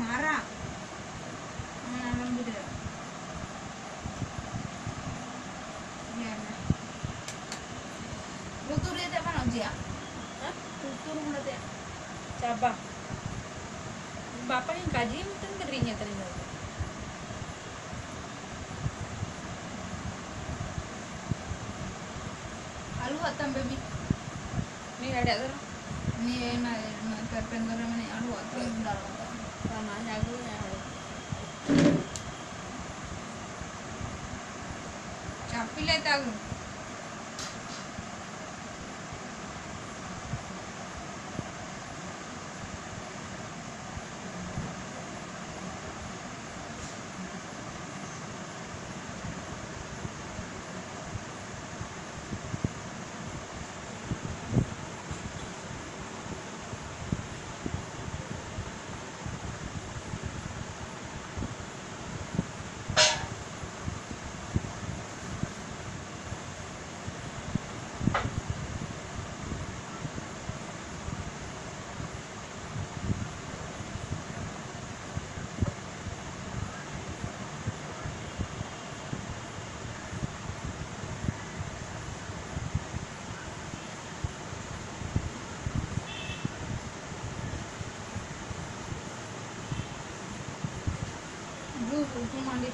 മറ അങ്ങനെ ആണെങ്കിൽ Tutur dia tak mana dia? Ha? Tutur mula dia. Caba. Bapak yang kaji mungkin kedrinya tadi. Alu hatam baby. ini ada tuh. tu. Ni na perpendicular mana alu hatam dalam. పిల్లైతాగు 不是普通房的。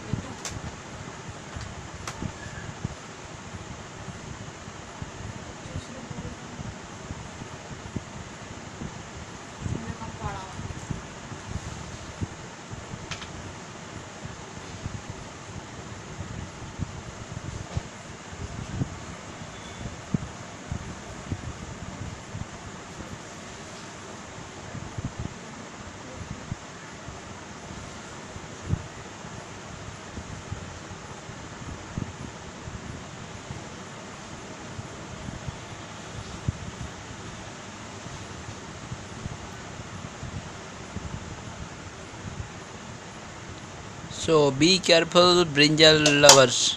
So be careful, brinjal lovers.